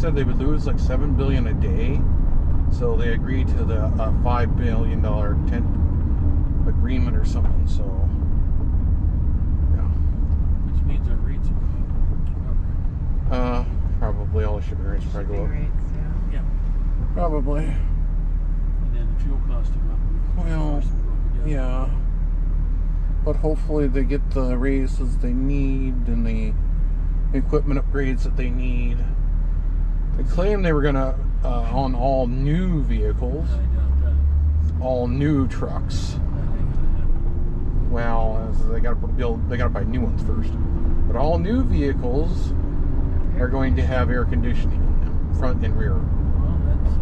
said they would lose like seven billion a day, so they agreed to the uh, five billion dollar tent agreement or something. So, yeah, Which means our rates are going up. uh, probably all the shipping rates probably go Shipping up. rates, yeah. Yeah. Probably. And then the fuel costs will go up. Well, go up together. Yeah. But hopefully they get the raises they need and the equipment upgrades that they need. They claimed they were gonna uh, on all new vehicles, all new trucks. Well, they gotta build, they gotta buy new ones first. But all new vehicles are going to have air conditioning in them, front and rear.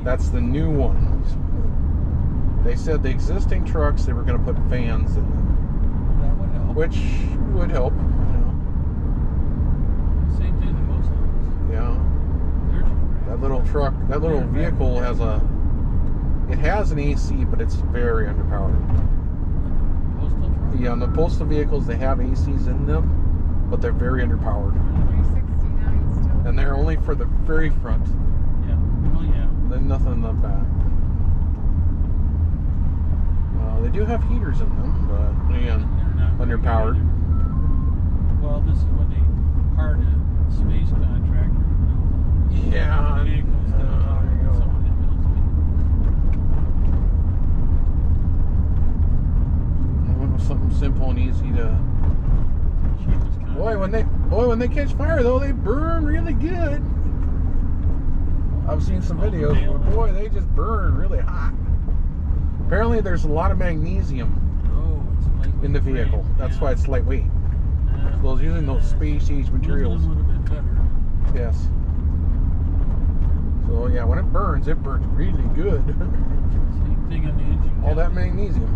That's. The new ones. They said the existing trucks they were gonna put fans in them. Which would help. You know. Same thing in most homes. Yeah, There's that little truck, that little vehicle has a, it has an AC, but it's very underpowered. Postal truck. Yeah, on the postal vehicles they have ACs in them, but they're very underpowered, still. and they're only for the very front. Yeah. Well, yeah. Then nothing in the back. Uh, they do have heaters in them, but again, They're not very good underpowered. Well, this is when they hired a space contractor. Yeah. Uh. I went with something simple and easy to. Boy, when they boy when they catch fire though, they burn really good. I've seen some videos where boy they just burn really hot. Apparently, there's a lot of magnesium in the vehicle. That's why it's lightweight. Those using those space age materials. Yes. So yeah, when it burns, it burns really good. Same thing on the engine. All that magnesium.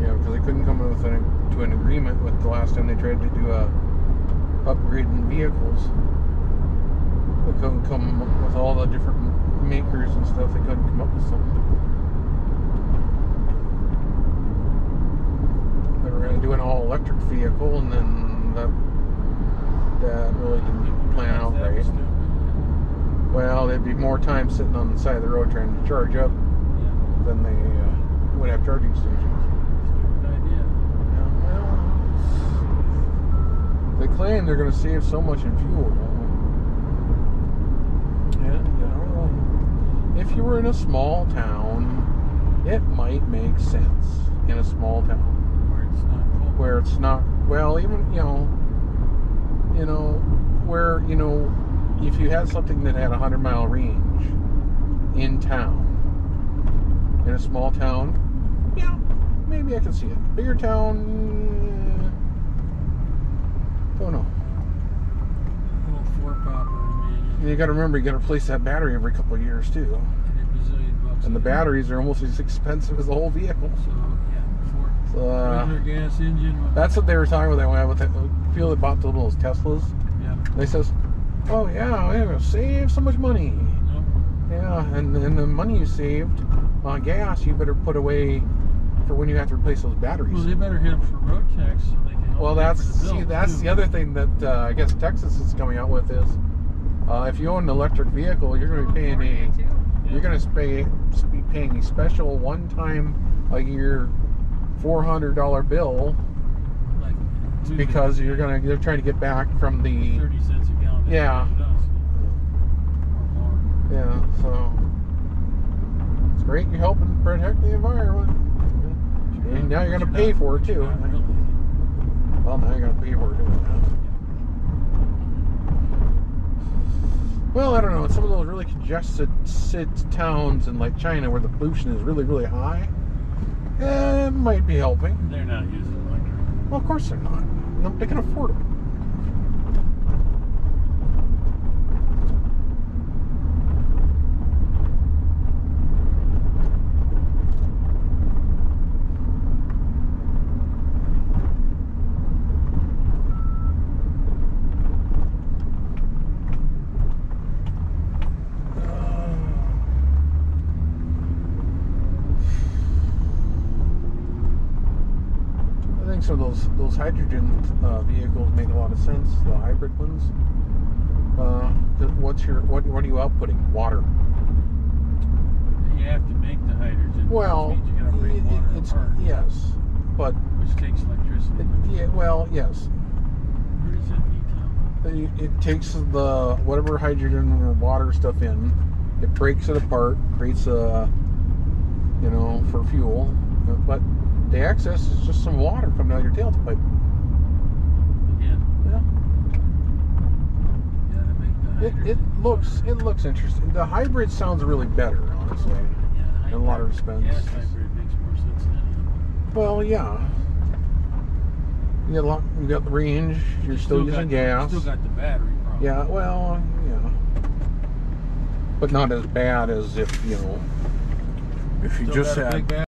Yeah, because they couldn't come with an, to an agreement with the last time they tried to do a upgrading vehicles. They couldn't come up with all the different makers and stuff. They couldn't come up with something. They were going to do an all electric vehicle, and then that that really didn't plan out right. Well, there'd be more time sitting on the side of the road trying to charge up Yeah. than they uh, would have charging stations. Stupid idea. Yeah, well, they claim they're going to save so much in fuel. And, you know, if you were in a small town, it might make sense in a small town Where it's not where it's not, well, even, you know, you know, where, you know, if you had something that had a 100 mile range in town, in a small town, yeah, maybe I can see it. Bigger town, eh, don't know. little four popper And man. You got to remember, you got to replace that battery every couple of years too. And the batteries are almost as expensive as the whole vehicle. So yeah. So, uh, gas engine. that's what they were talking about. They went with the people that bought those Teslas. Yeah. They says, "Oh yeah, we're gonna save so much money." No. Yeah, and and the money you saved on gas, you better put away for when you have to replace those batteries. Well, they better hit them for road tax so they can help well, that's the see, that's too. the other thing that uh, I guess Texas is coming out with is uh, if you own an electric vehicle, you're going to be paying a too. you're going to pay be paying a special one time a year four hundred dollar bill Like, because you're gonna they're trying to get back from the thirty cents a gallon. Yeah. it does, Or more. yeah so it's great you're helping protect the environment and now you're gonna pay for it too well now you're gonna pay for it doing that well I don't know. Some of those really congested towns in like China where the pollution is really really high. Eh, it might be helping. They're not using electric. well of course they're not. No, they can afford it I think those hydrogen uh, vehicles make a lot of sense. The hybrid ones. Uh, what's your what? What are you outputting? Water. You have to make the hydrogen. Well, which means you gotta bring it- water it's apart, yes, but which takes electricity. it, yeah, well, yes. Or is it need It, it takes the whatever hydrogen or water stuff in, it breaks it apart, creates a, you know, for fuel. But the excess is just some water coming out your tailpipe. Yeah. you the It, it looks it looks interesting. The hybrid sounds really better, honestly. Yeah, in a lot of respects. Gas hybrid makes more sense. Well, yeah. You got a lot, you got the range. You're still, got using the- gas. Still got the battery problem. yeah. Well, yeah. But not as bad as if you know if you Still just got had.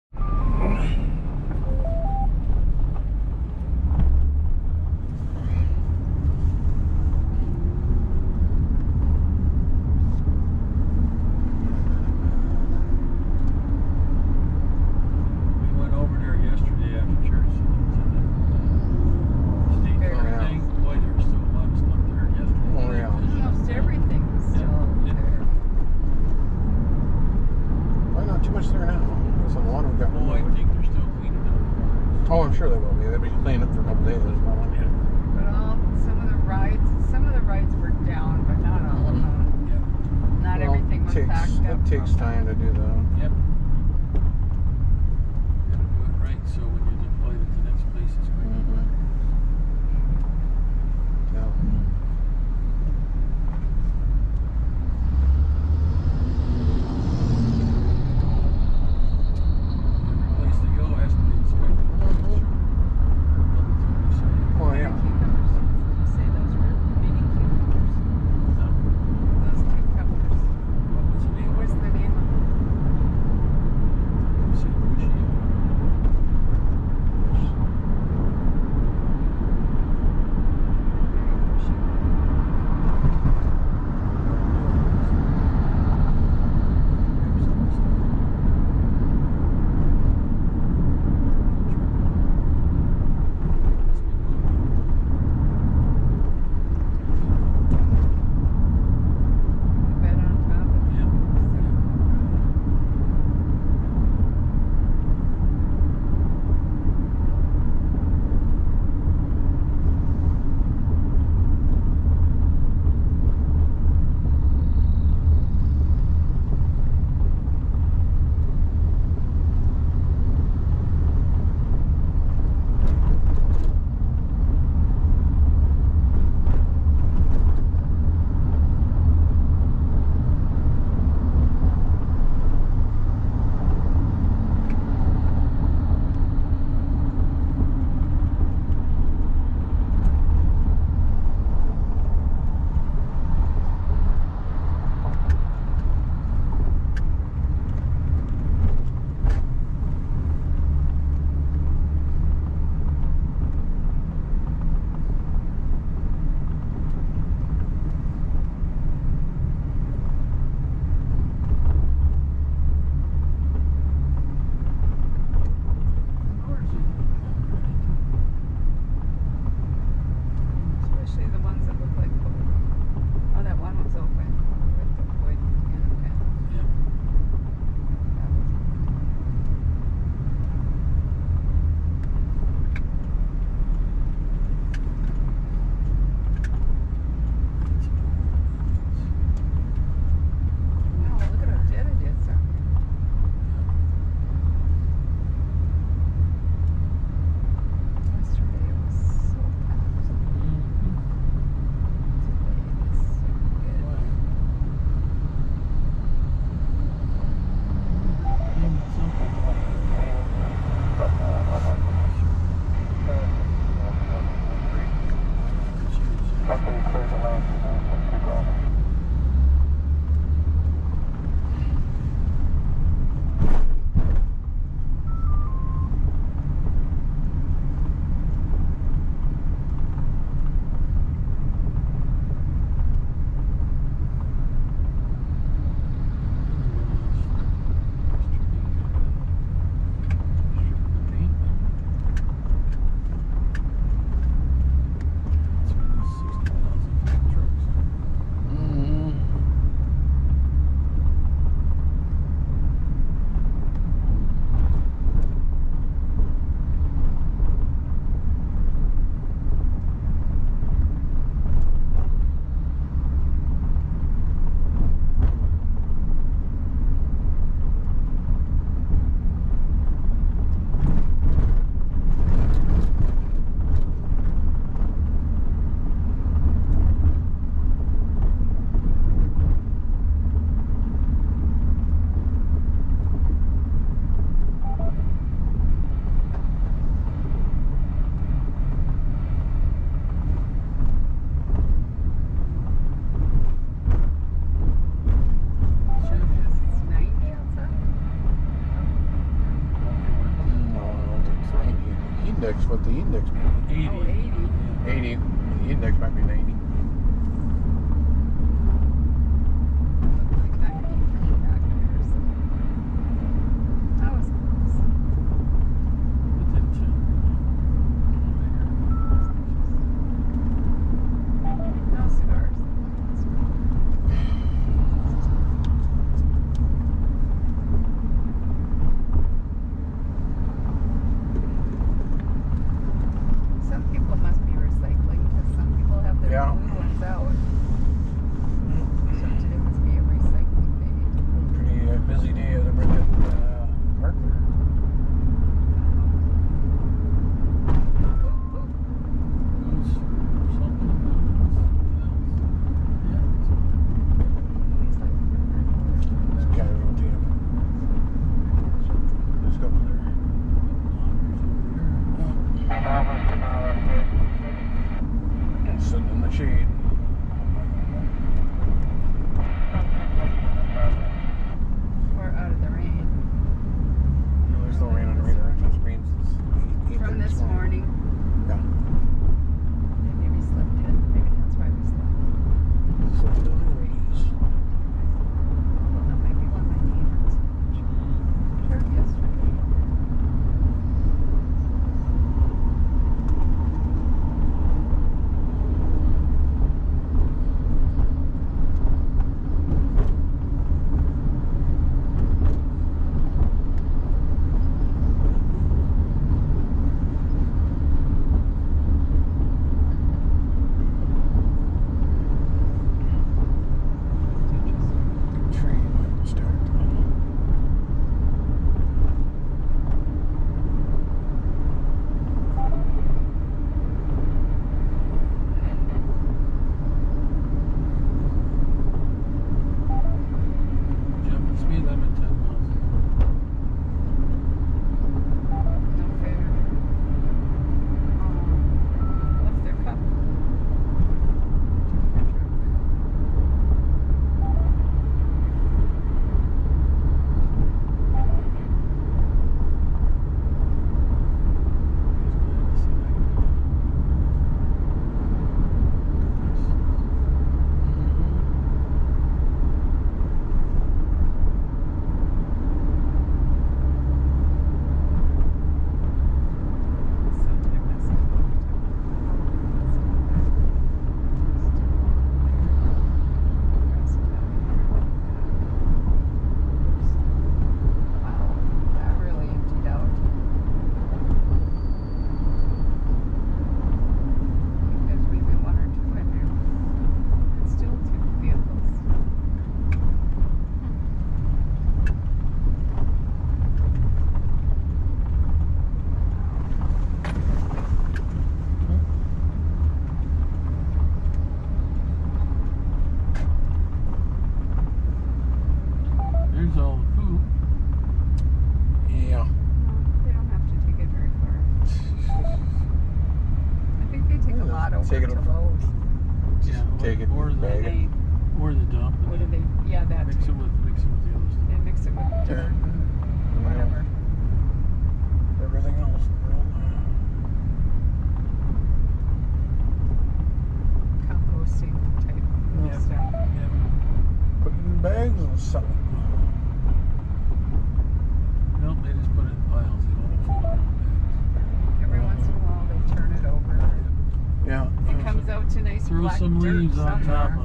Black some leaves on top of it.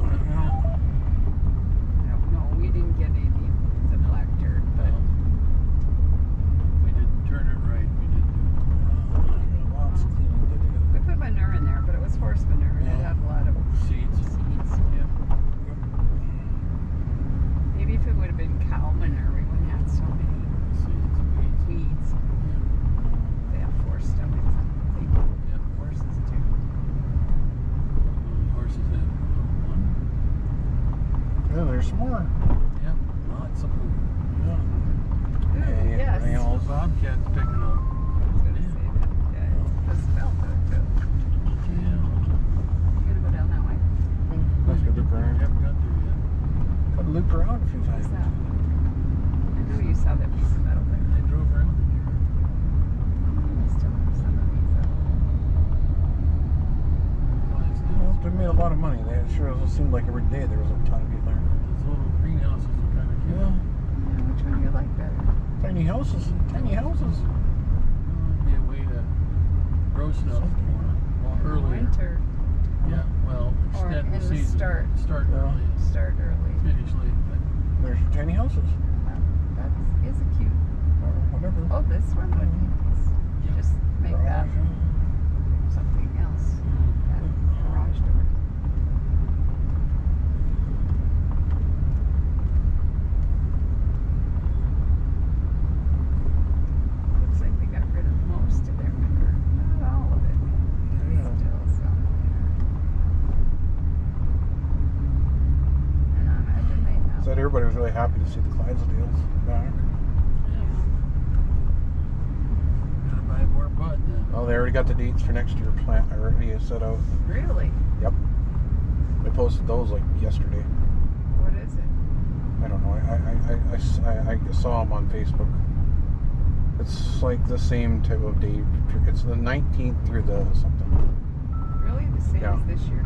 snow. Winter. Yeah, well, extend the season. Start, start yeah. early. Start early. Finish late. There's your tiny houses. That is a cute. Or whatever. Oh, this one would be nice. Yeah. Just make garage. that something else. Mm-hmm. That garage door. set out. Really? Yep. We posted those like yesterday. What is it? I don't know. I I, I, I, I saw them on Facebook. It's like the same type of day. It's the 19th through the something. Really? The same yeah. as this year?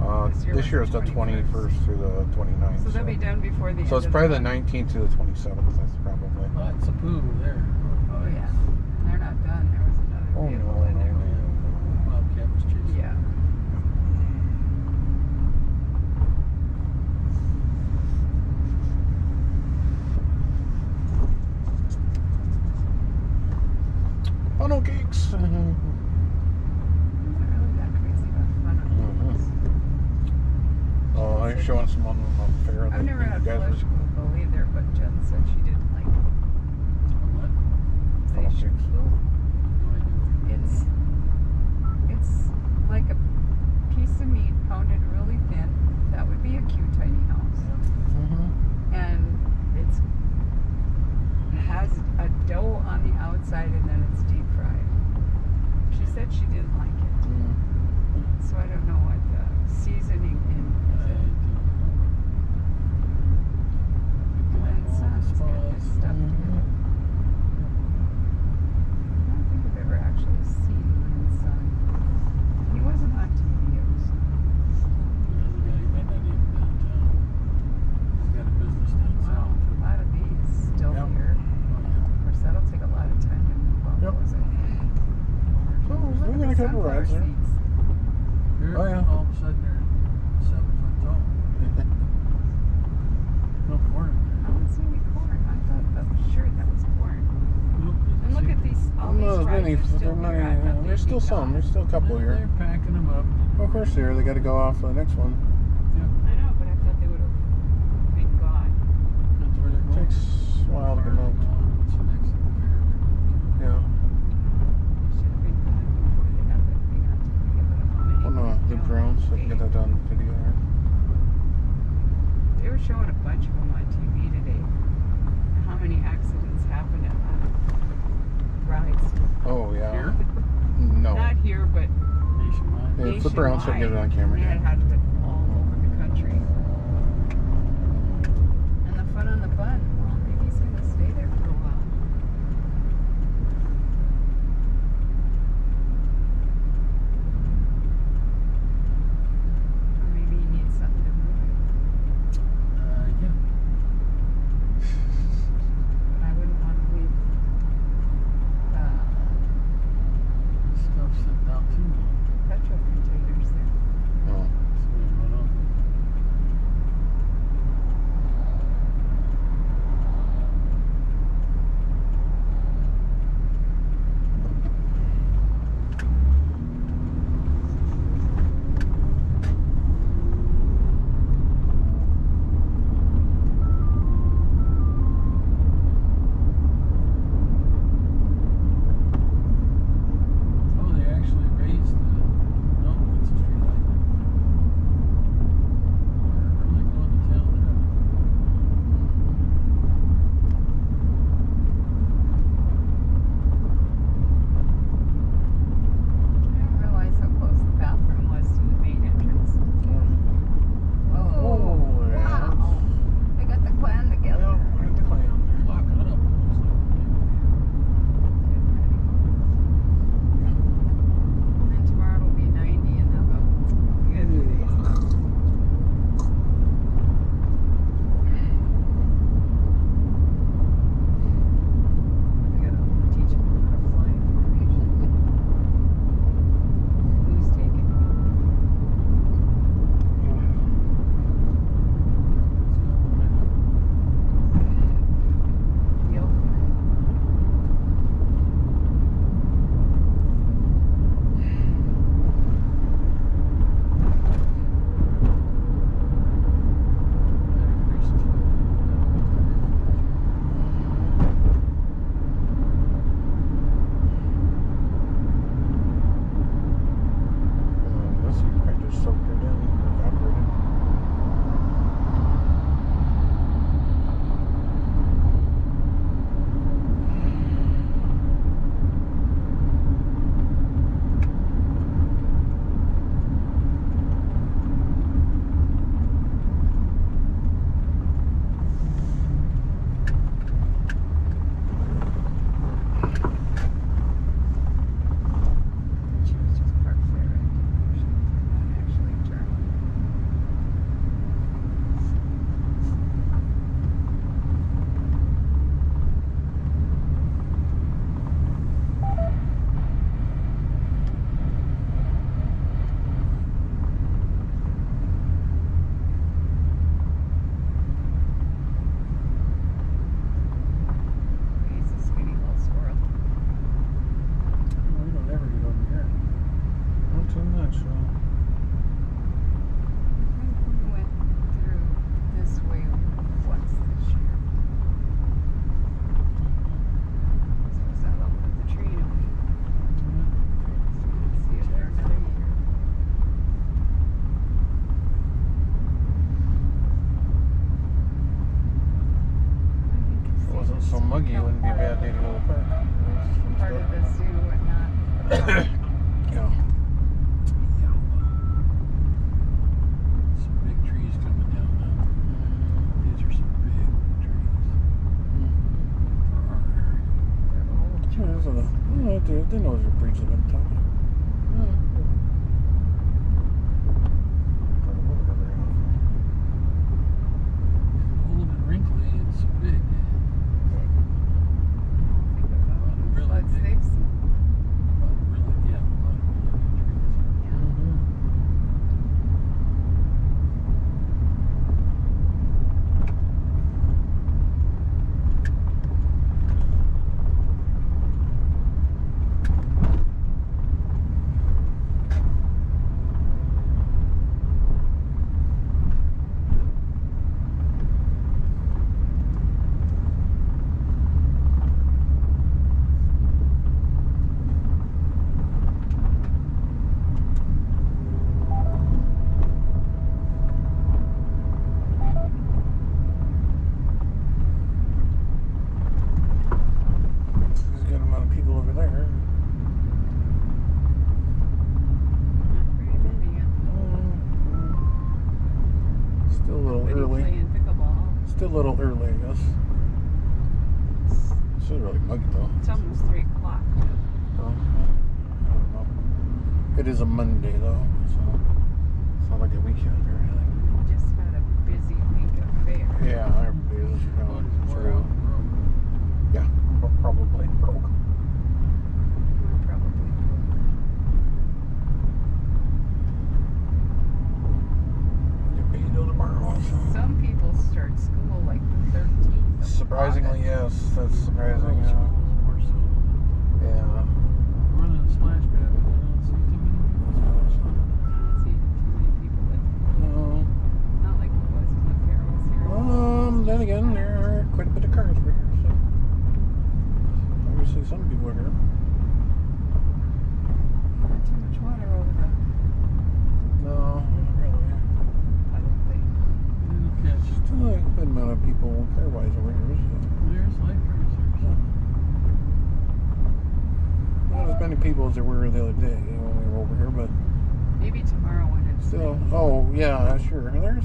Uh, this year, this year is the 21st. through the 29th. So they'll be done before the. So it's probably the, the 19th to the 27th. That's probably. Lots of poo there. Oh yeah, and they're not done. There was another. Oh no. funnel cakes. Oh, they're showing some on, on fair. I've never had a fleischkuekle either, but Jen said she didn't like it. Funnel cakes. It's it's like a piece of meat pounded really thin. That would be a cute tiny house. she didn't like it. Mm. So I don't know what the seasoning is. for the next one.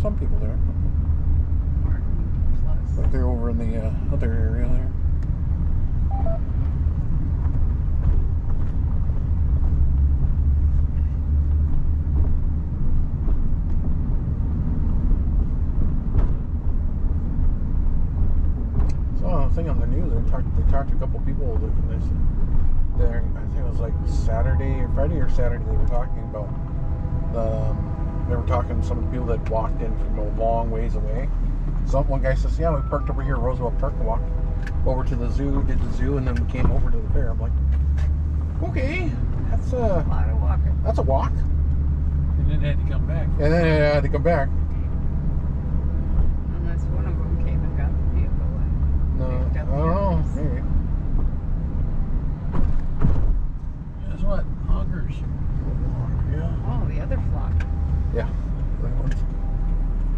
Some people there. But they're over in the uh, other area there. So I thing on the news, they talked they talked to a couple people and they said I think it was like Saturday or Friday or Saturday they were talking about um, they were talking to some of the people that walked in from a long ways away. So one guy says, "Yeah, we parked over here, at Roosevelt Park, and walked over to the zoo, did the zoo, and then we came over to the fair." I'm like, "Okay, that's A a lot of walking. that's a walk," And then had to come back. and then I had to come back. Unless one of them came and got the vehicle. And No, I Picked up don't know. Maybe. Guess what? Hoggers. Yeah. oh, the other flock. Yeah.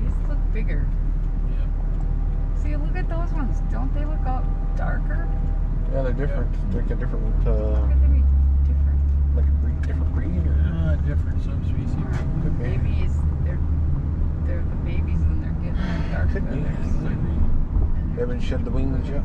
These look bigger. Yeah. See, look at those ones. Don't they look all darker? Yeah, they're different. They're like a different, Look uh, at them different. like a breed, different breed, or Uh, different subspecies. could be. Babies, they're they're the babies and they're getting that dark Could be. feathers. Could be. And They haven't shed the wings yet.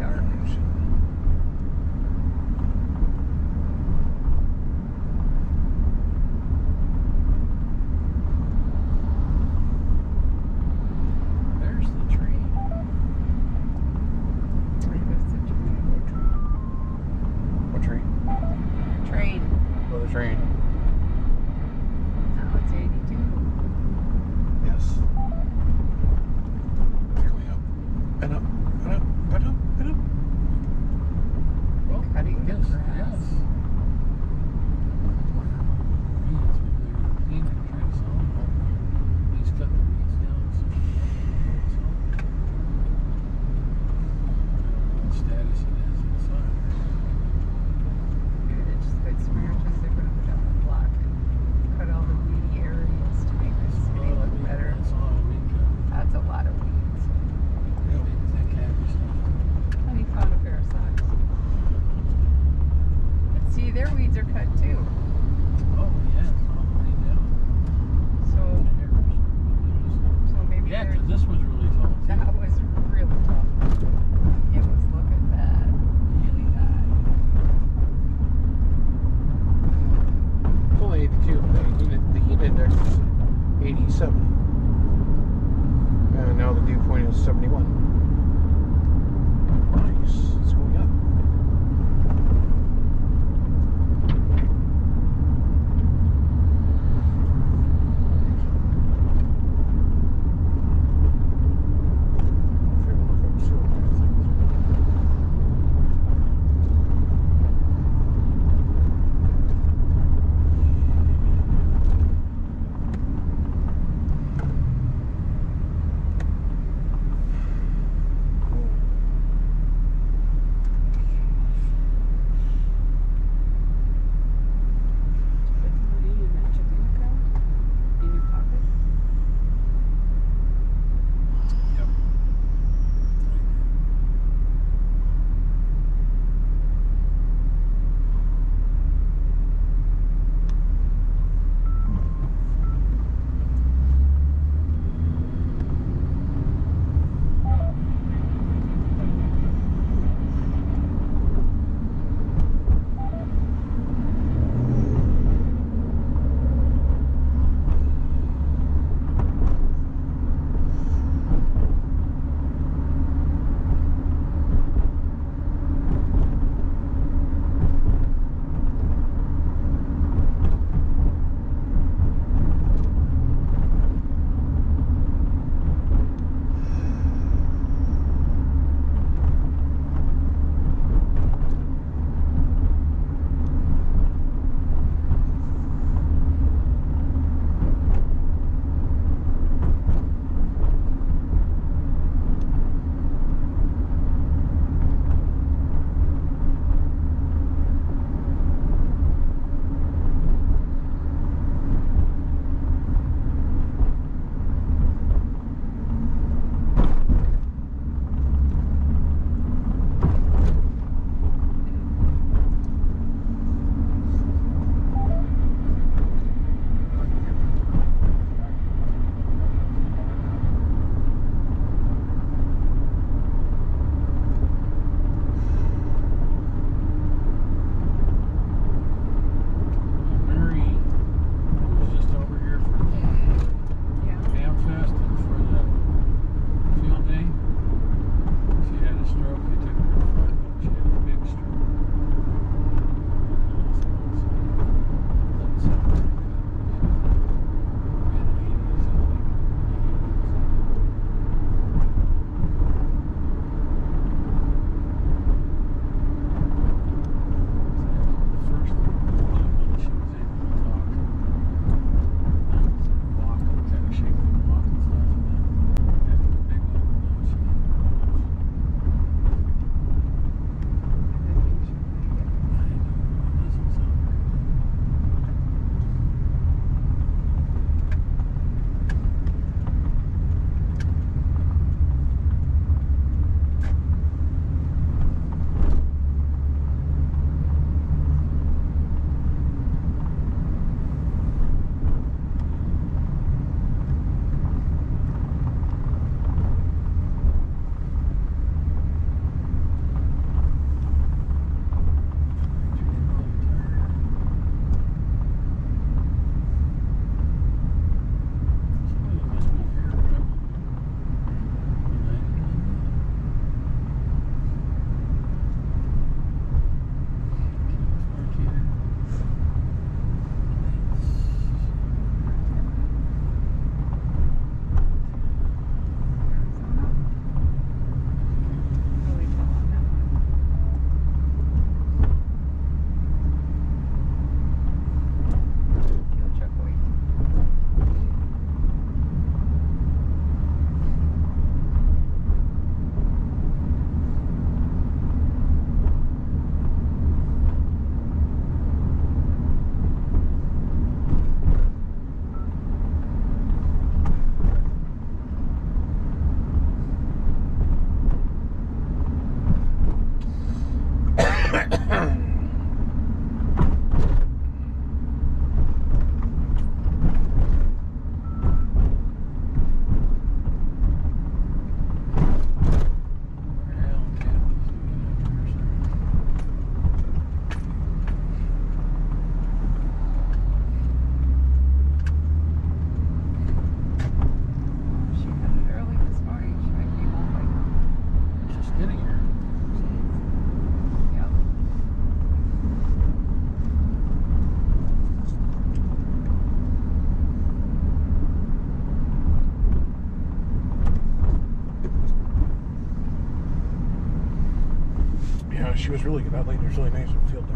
She was really good. That lady was really nice in field day.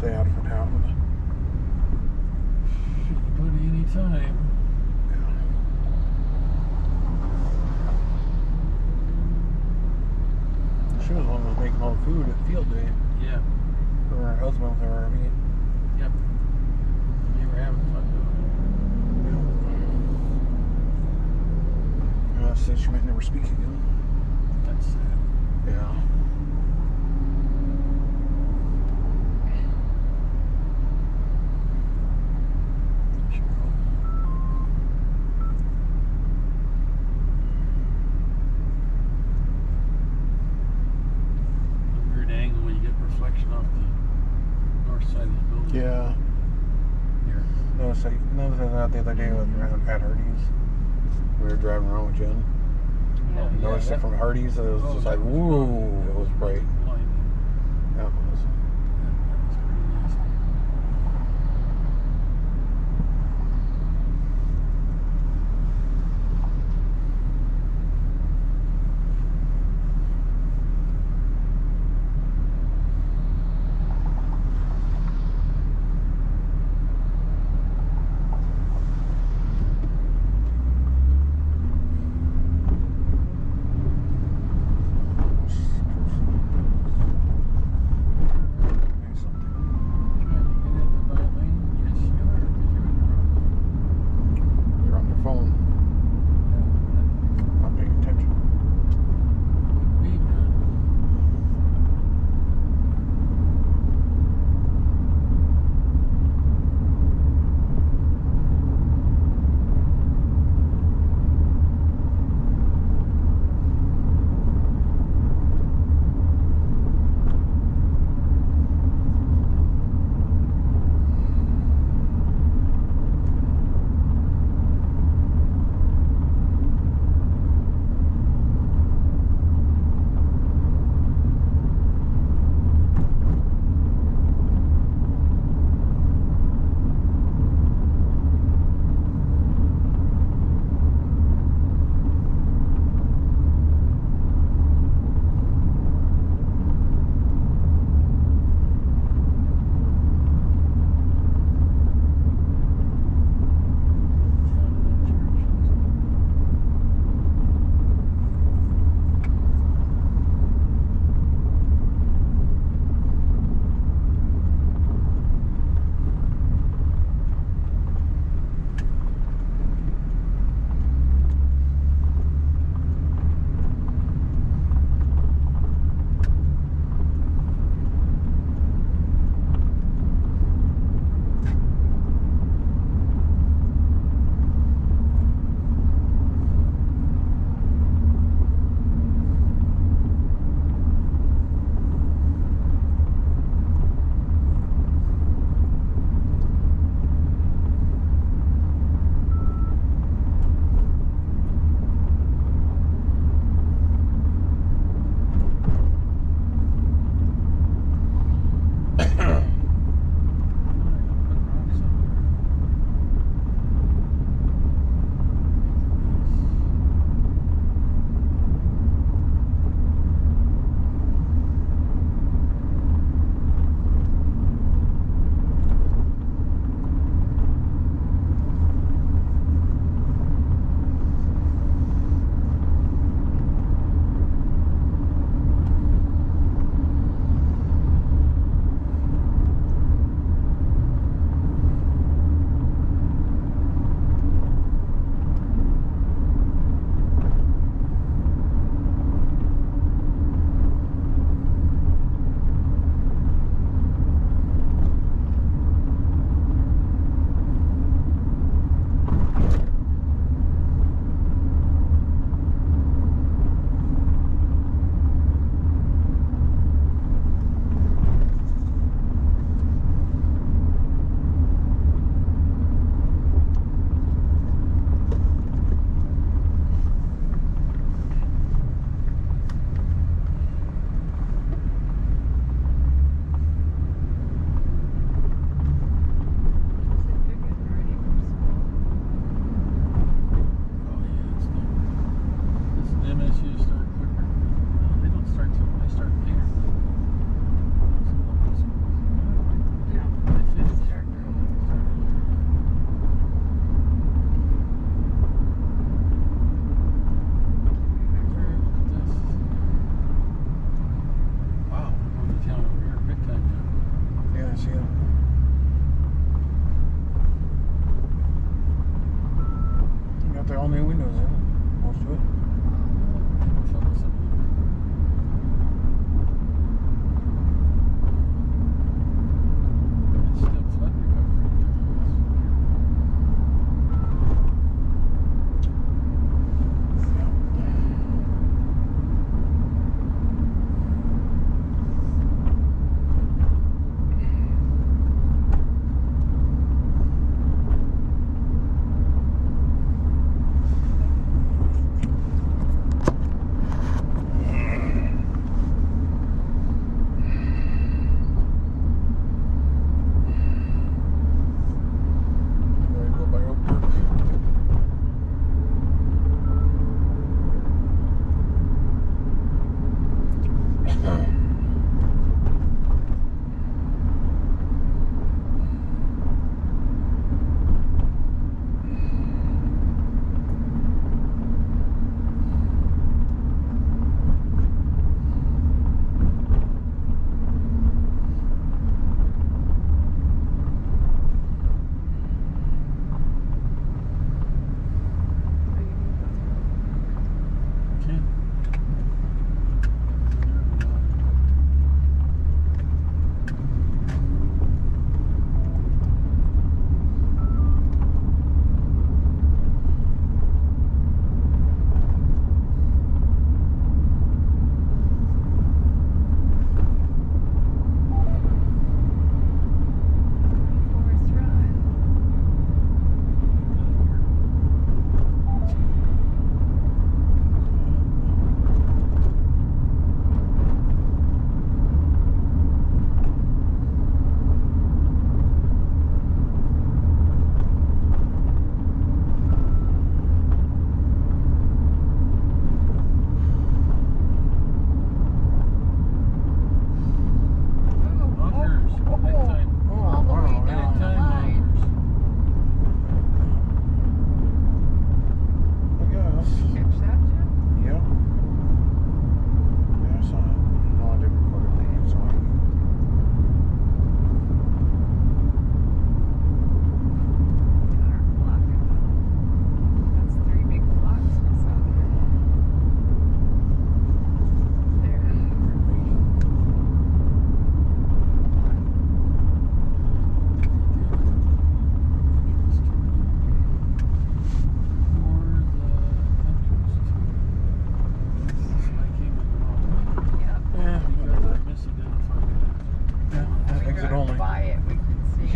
Sad if it happened. Anybody, anytime. She was the one who was making all the food at field day. Yeah. Or her husband with her RV. Yep. They were having fun doing Uh, said she might never speak again. That's sad. Yeah. Sure. A weird angle when you get reflection off the north side of the building. Yeah. Here. Noticed, I noticed that the other day with around at Hardee's. We were driving around with Jen. Yeah. Oh, Yeah, Noticed it from Hardee's. It was Oh, just like, oh, was whoa, it was bright.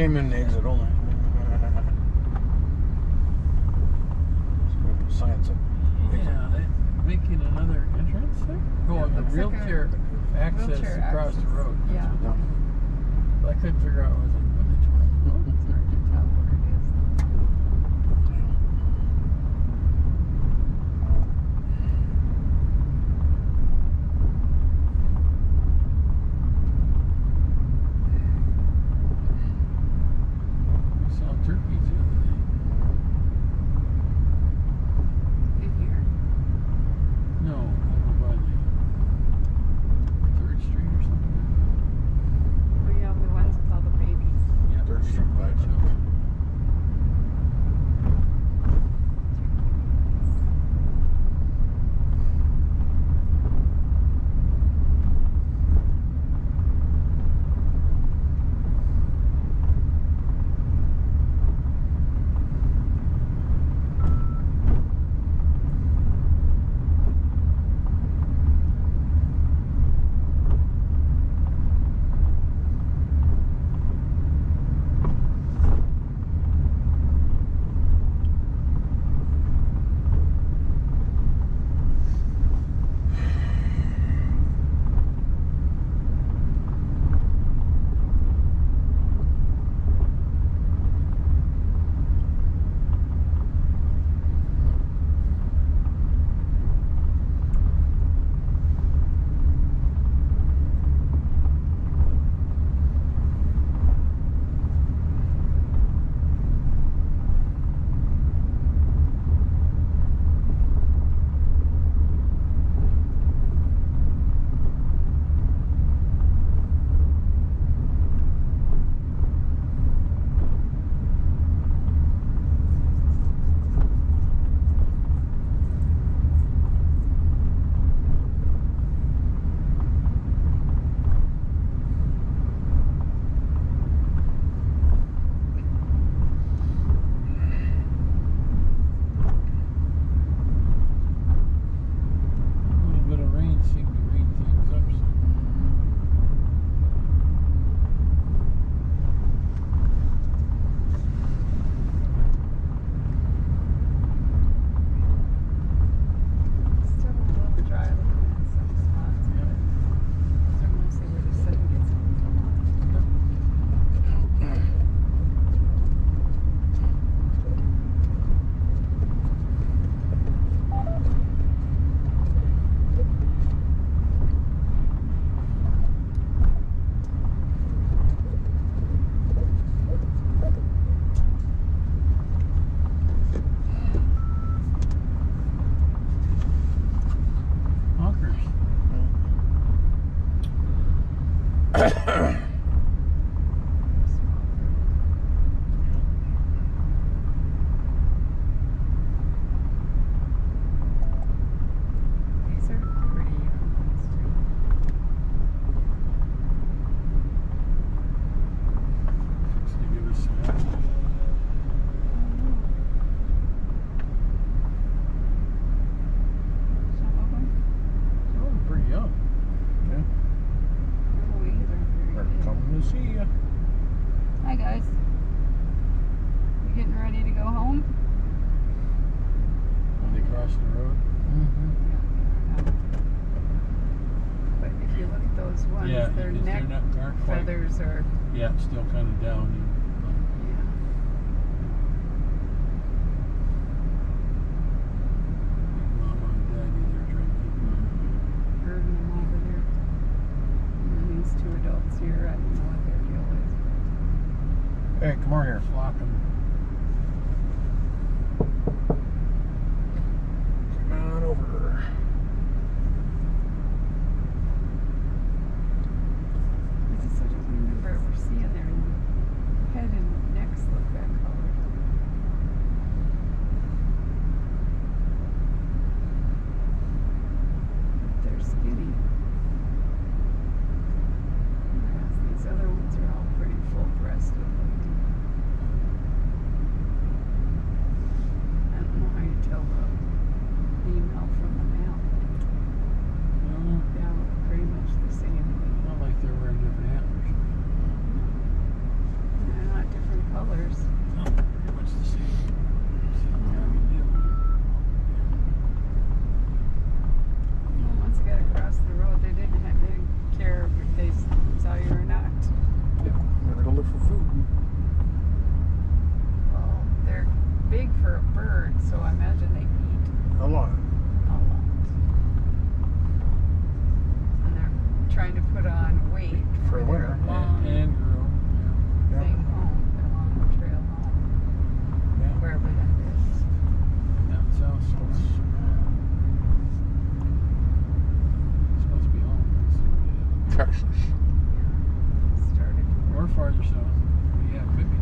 Came in the exit only. Oh guys. You getting ready to go home? When they cross the road? Mm -hmm. yeah, but if you look at those ones, yeah, their neck feathers are... Yeah, still kind of down. or so. But yeah, it could be.